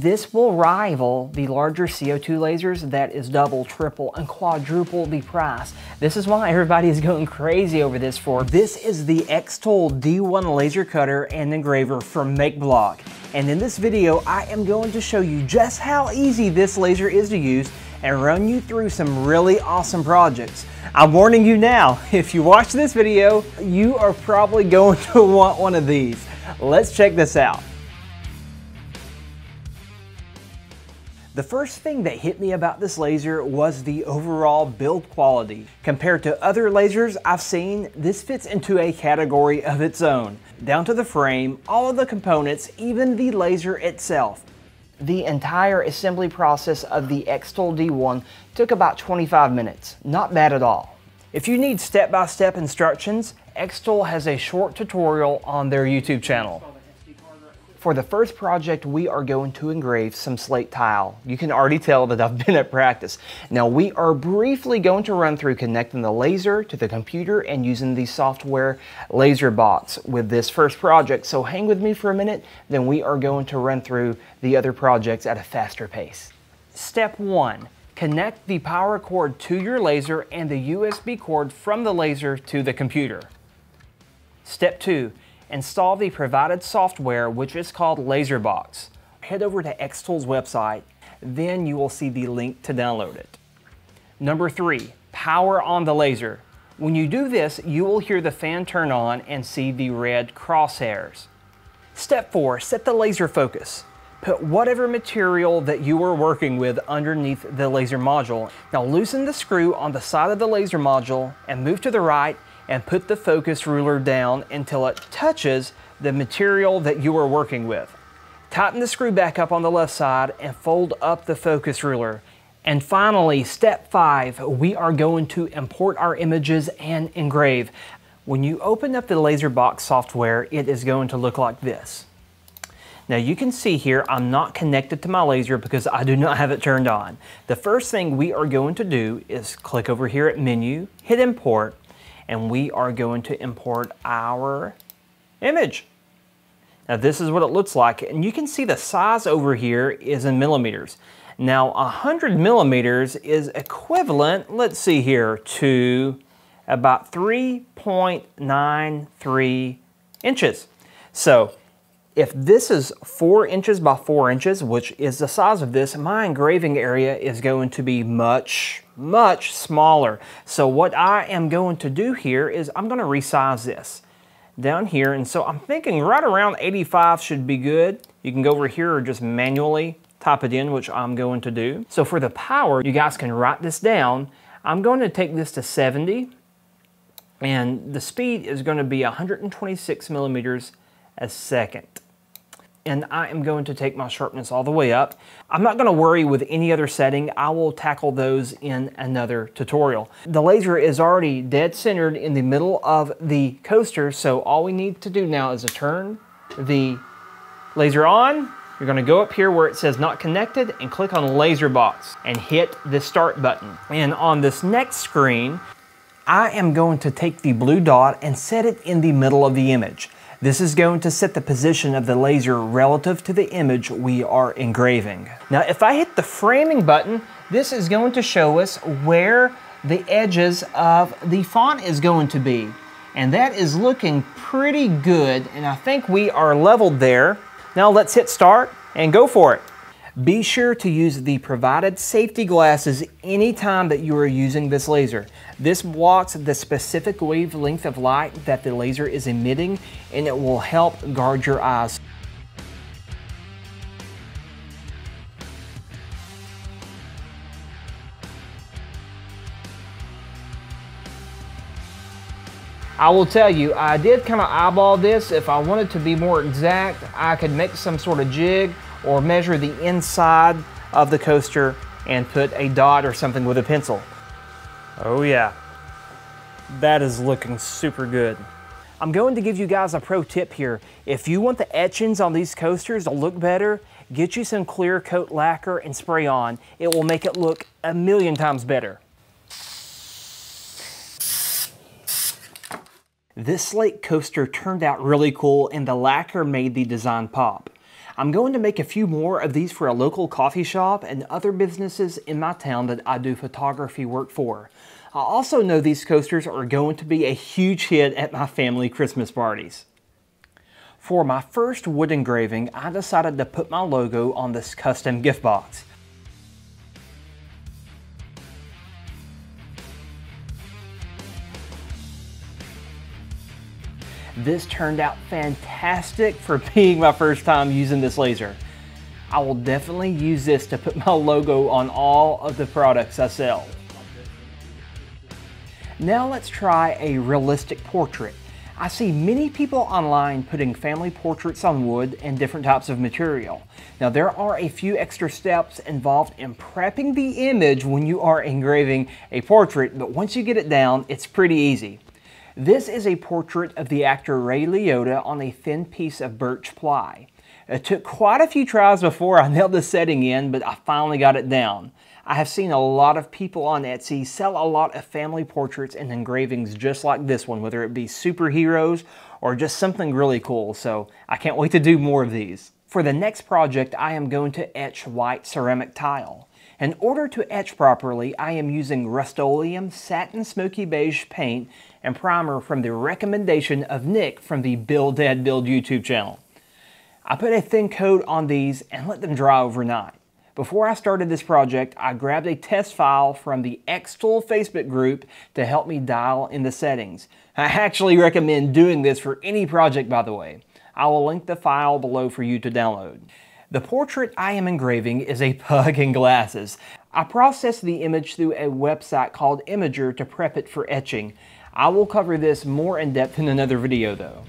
This will rival the larger CO2 lasers that is double, triple, and quadruple the price. This is why everybody is going crazy over this for. This is the Xtool D1 laser cutter and engraver from MakeBlock. And in this video, I am going to show you just how easy this laser is to use and run you through some really awesome projects. I'm warning you now, if you watch this video, you are probably going to want one of these. Let's check this out. The first thing that hit me about this laser was the overall build quality. Compared to other lasers I've seen, this fits into a category of its own. Down to the frame, all of the components, even the laser itself. The entire assembly process of the Xtool D1 took about 25 minutes. Not bad at all. If you need step-by-step -step instructions, Xtool has a short tutorial on their YouTube channel. For the first project, we are going to engrave some slate tile. You can already tell that I've been at practice. Now we are briefly going to run through connecting the laser to the computer and using the software LaserBox with this first project. So hang with me for a minute, then we are going to run through the other projects at a faster pace. Step one, connect the power cord to your laser and the USB cord from the laser to the computer. Step two, install the provided software, which is called LaserBox. Head over to Xtool's website, then you will see the link to download it. Number three, power on the laser. When you do this, you will hear the fan turn on and see the red crosshairs. Step four, set the laser focus. Put whatever material that you are working with underneath the laser module. Now loosen the screw on the side of the laser module and move to the right and put the focus ruler down until it touches the material that you are working with. Tighten the screw back up on the left side and fold up the focus ruler. And finally, step five, we are going to import our images and engrave. When you open up the LaserBox software, it is going to look like this. Now you can see here, I'm not connected to my laser because I do not have it turned on. The first thing we are going to do is click over here at menu, hit import, and we are going to import our image. Now this is what it looks like, and you can see the size over here is in millimeters. Now 100 millimeters is equivalent, let's see here, to about 3.93 inches. So if this is four inches by four inches, which is the size of this, my engraving area is going to be much, much smaller. So what I am going to do here is I'm gonna resize this down here. And so I'm thinking right around 85 should be good. You can go over here or just manually type it in, which I'm going to do. So for the power, you guys can write this down. I'm going to take this to 70 and the speed is going to be 126 millimeters a second and I am going to take my sharpness all the way up. I'm not gonna worry with any other setting. I will tackle those in another tutorial. The laser is already dead centered in the middle of the coaster, so all we need to do now is to turn the laser on. You're gonna go up here where it says not connected and click on LaserBox and hit the start button. And on this next screen, I am going to take the blue dot and set it in the middle of the image. This is going to set the position of the laser relative to the image we are engraving. Now if I hit the framing button, this is going to show us where the edges of the font is going to be. And that is looking pretty good, and I think we are leveled there. Now let's hit start and go for it. Be sure to use the provided safety glasses anytime that you are using this laser. This blocks the specific wavelength of light that the laser is emitting and it will help guard your eyes. I will tell you, I did kind of eyeball this. If I wanted to be more exact, I could make some sort of jig or measure the inside of the coaster and put a dot or something with a pencil. Oh yeah, that is looking super good. I'm going to give you guys a pro tip here. If you want the etchings on these coasters to look better, get you some clear coat lacquer and spray on. It will make it look a million times better. This slate coaster turned out really cool and the lacquer made the design pop. I'm going to make a few more of these for a local coffee shop and other businesses in my town that I do photography work for. I also know these coasters are going to be a huge hit at my family Christmas parties. For my first wood engraving, I decided to put my logo on this custom gift box. This turned out fantastic for being my first time using this laser. I will definitely use this to put my logo on all of the products I sell. Now let's try a realistic portrait. I see many people online putting family portraits on wood and different types of material. Now there are a few extra steps involved in prepping the image when you are engraving a portrait, but once you get it down, it's pretty easy. This is a portrait of the actor Ray Liotta on a thin piece of birch ply. It took quite a few tries before I nailed the setting in, but I finally got it down. I have seen a lot of people on Etsy sell a lot of family portraits and engravings just like this one, whether it be superheroes or just something really cool, so I can't wait to do more of these. For the next project, I am going to etch white ceramic tile. In order to etch properly, I am using Rust-Oleum Satin Smoky Beige paint and primer from the recommendation of Nick from the Build Dead Build YouTube channel. I put a thin coat on these and let them dry overnight. Before I started this project, I grabbed a test file from the Xtool Facebook group to help me dial in the settings. I actually recommend doing this for any project by the way. I will link the file below for you to download. The portrait I am engraving is a pug in glasses. I processed the image through a website called Imag-R to prep it for etching. I will cover this more in depth in another video though.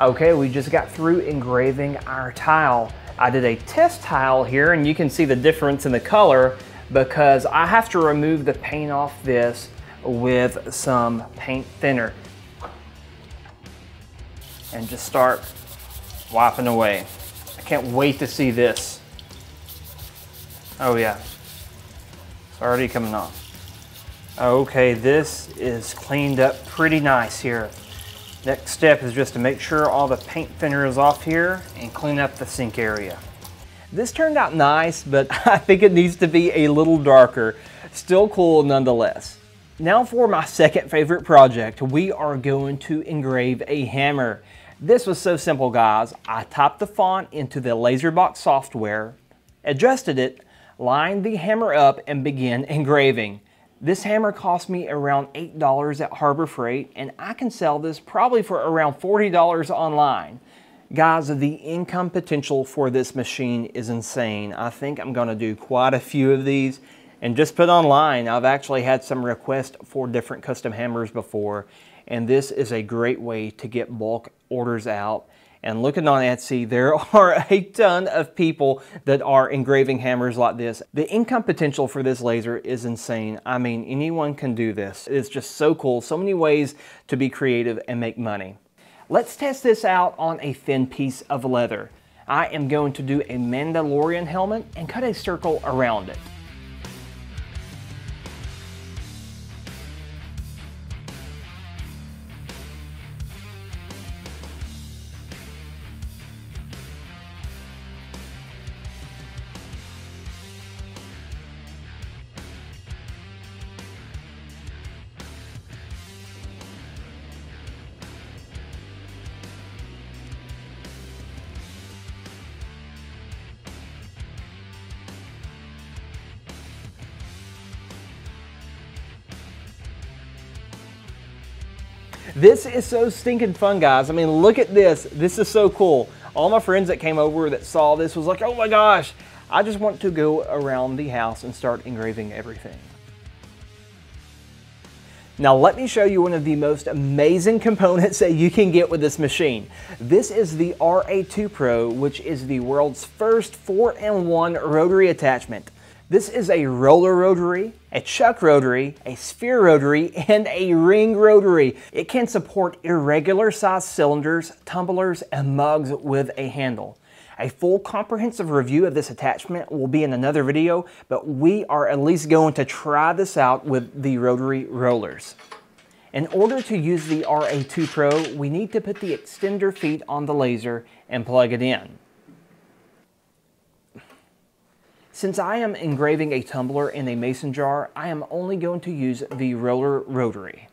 Okay, we just got through engraving our tile. I did a test tile here and you can see the difference in the color because I have to remove the paint off this with some paint thinner and just start wiping away. I can't wait to see this. Oh yeah, it's already coming off. Okay, this is cleaned up pretty nice here. Next step is just to make sure all the paint thinner is off here and clean up the sink area. This turned out nice, but I think it needs to be a little darker. Still cool nonetheless. Now for my second favorite project, we are going to engrave a hammer. This was so simple guys. I typed the font into the LaserBox software, adjusted it, lined the hammer up and began engraving. This hammer cost me around $8 at Harbor Freight, and I can sell this probably for around $40 online. Guys, the income potential for this machine is insane. I think I'm gonna do quite a few of these and just put online. I've actually had some requests for different custom hammers before, and this is a great way to get bulk orders out and looking on Etsy, there are a ton of people that are engraving hammers like this. The income potential for this laser is insane. I mean, anyone can do this. It's just so cool. So many ways to be creative and make money. Let's test this out on a thin piece of leather. I am going to do a Mandalorian helmet and cut a circle around it. This is so stinking fun, guys. I mean, look at this. This is so cool. All my friends that came over that saw this was like, oh my gosh, I just want to go around the house and start engraving everything. Now let me show you one of the most amazing components that you can get with this machine. This is the RA2 Pro, which is the world's first 4-in-1 rotary attachment. This is a roller rotary, a chuck rotary, a sphere rotary, and a ring rotary. It can support irregular sized cylinders, tumblers, and mugs with a handle. A full comprehensive review of this attachment will be in another video, but we are at least going to try this out with the rotary rollers. In order to use the RA2 Pro, we need to put the extender feet on the laser and plug it in. Since I am engraving a tumbler in a mason jar, I am only going to use the roller rotary.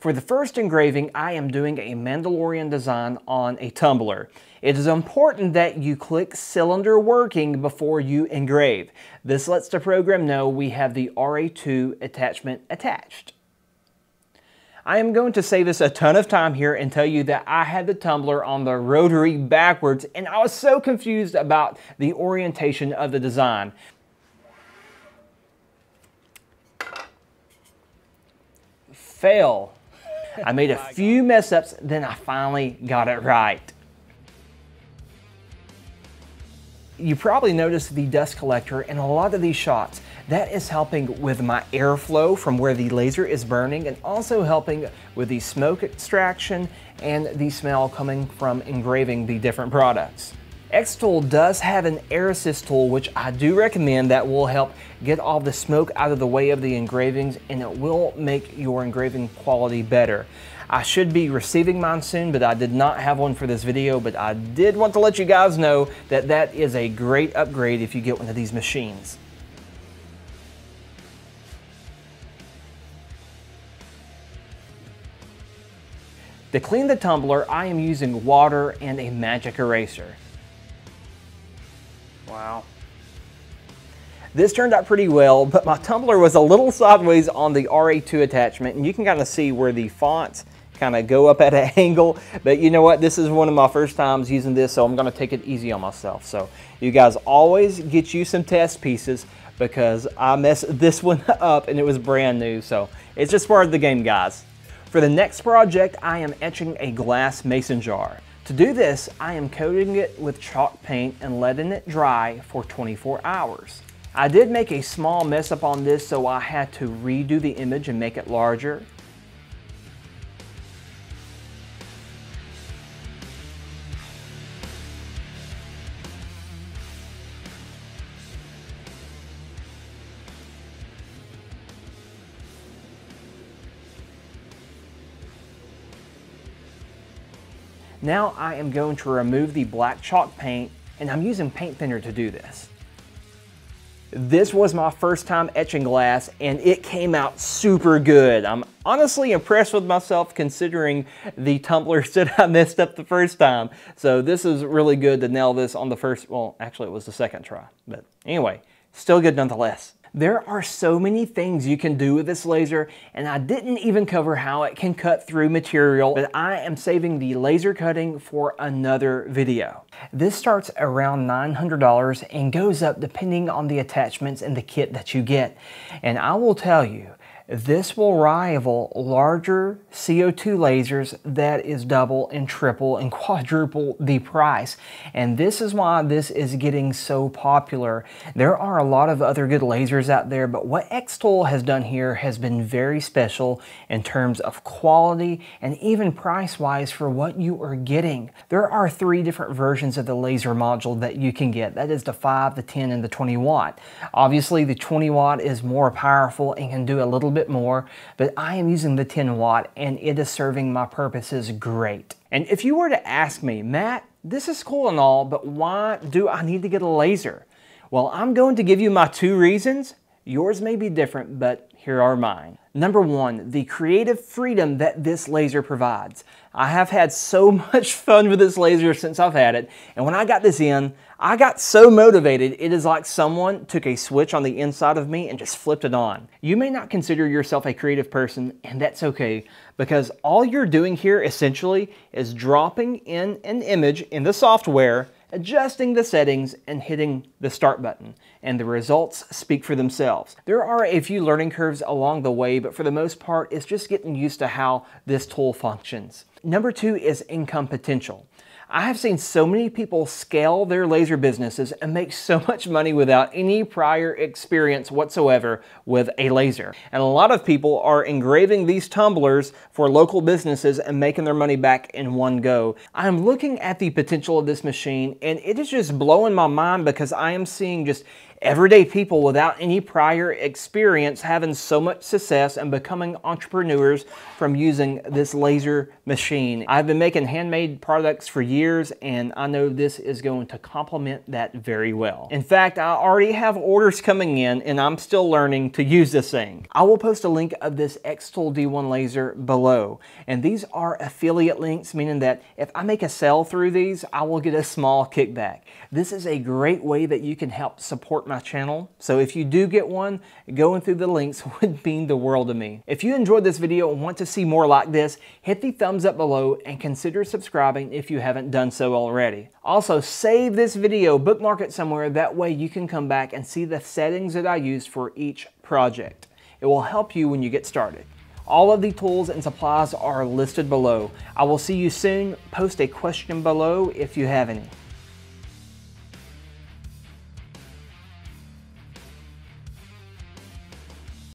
For the first engraving, I am doing a Mandalorian design on a tumbler. It is important that you click cylinder working before you engrave. This lets the program know we have the RA2 attachment attached. I am going to save us a ton of time here and tell you that I had the tumbler on the rotary backwards and I was so confused about the orientation of the design. Fail. I made a oh few mess ups, then I finally got it right. You probably noticed the dust collector in a lot of these shots. That is helping with my airflow from where the laser is burning and also helping with the smoke extraction and the smell coming from engraving the different products. Xtool does have an air assist tool which I do recommend that will help get all the smoke out of the way of the engravings and it will make your engraving quality better. I should be receiving mine soon, but I did not have one for this video, but I did want to let you guys know that that is a great upgrade if you get one of these machines. To clean the tumbler, I am using water and a magic eraser. Wow. This turned out pretty well, but my tumbler was a little sideways on the RA2 attachment, and you can kind of see where the fonts kind of go up at an angle. But you know what? This is one of my first times using this, so I'm going to take it easy on myself. So you guys always get you some test pieces because I messed this one up and it was brand new. So it's just part of the game, guys. For the next project, I am etching a glass mason jar. To do this, I am coating it with chalk paint and letting it dry for 24 hours. I did make a small mess up on this, so I had to redo the image and make it larger. Now I am going to remove the black chalk paint and I'm using paint thinner to do this. This was my first time etching glass and it came out super good. I'm honestly impressed with myself considering the tumblers that I messed up the first time. So this is really good to nail this on the first, well actually it was the second try. But anyway, still good nonetheless. There are so many things you can do with this laser and I didn't even cover how it can cut through material, but I am saving the laser cutting for another video. This starts around $900 and goes up depending on the attachments and the kit that you get. And I will tell you, this will rival larger CO2 lasers that is double and triple and quadruple the price. And this is why this is getting so popular. There are a lot of other good lasers out there, but what Xtool has done here has been very special in terms of quality and even price-wise for what you are getting. There are three different versions of the laser module that you can get. That is the 5, the 10, and the 20 watt. Obviously, the 20 watt is more powerful and can do a little bit bit more, but I am using the 10 watt and it is serving my purposes great. And if you were to ask me, Matt, this is cool and all, but why do I need to get a laser? Well, I'm going to give you my two reasons. Yours may be different, but here are mine. Number one, the creative freedom that this laser provides. I have had so much fun with this laser since I've had it, and when I got this in, I got so motivated, it is like someone took a switch on the inside of me and just flipped it on. You may not consider yourself a creative person, and that's okay, because all you're doing here essentially is dropping in an image in the software adjusting the settings and hitting the start button, and the results speak for themselves. There are a few learning curves along the way, but for the most part, it's just getting used to how this tool functions. Number two is income potential. I have seen so many people scale their laser businesses and make so much money without any prior experience whatsoever with a laser. And a lot of people are engraving these tumblers for local businesses and making their money back in one go. I'm looking at the potential of this machine and it is just blowing my mind because I am seeing just everyday people without any prior experience having so much success and becoming entrepreneurs from using this laser machine. I've been making handmade products for years and I know this is going to complement that very well. In fact, I already have orders coming in and I'm still learning to use this thing. I will post a link of this Xtool D1 laser below and these are affiliate links meaning that if I make a sale through these, I will get a small kickback. This is a great way that you can help support my channel. So if you do get one, going through the links would mean the world to me. If you enjoyed this video and want to see more like this, hit the thumbs up below and consider subscribing if you haven't done so already. Also, save this video, bookmark it somewhere, that way you can come back and see the settings that I use for each project. It will help you when you get started. All of the tools and supplies are listed below. I will see you soon. Post a question below if you have any.